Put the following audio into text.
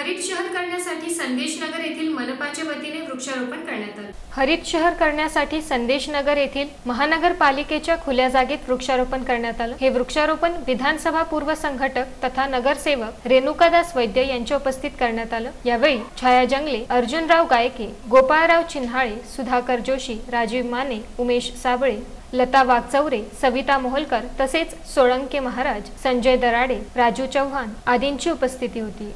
हरित शहर करण्यासाठी संदेशनगर येथील मनपाच्या वतीने वृक्षारोपण करण्यात आलं. हरित शहर करण्यासाठी संदेशनगर येथील महानगरपालिकेच्या खुल्या जागेत वृक्षारोपण करण्यात आलं. हे वृक्षारोपण विधानसभा पूर्व संघटक तथा नगरसेवक रेणुकादास वैद्य यांच्या उपस्थित करण्यात आलं. यावेळी छाया जंगले अर्जुनराव गायके गोपाळराव चिन्हाळे सुधाकर जोशी राजीव माने उमेश साबळे लता वाघचौरे सविता मोहलकर तसेच सोळंके महाराज संजय दराडे राजू चव्हाण आदींची उपस्थिती होती.